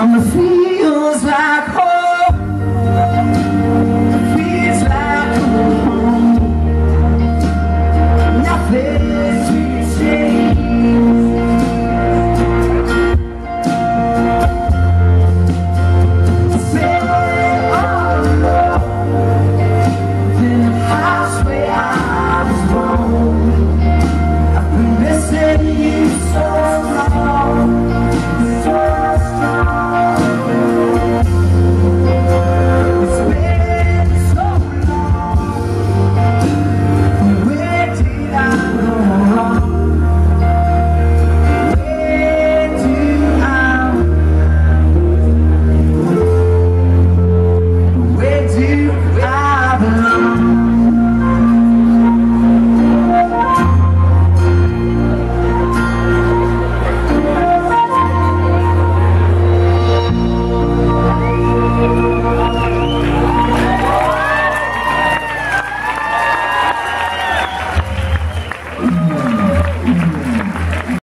I'm a thief.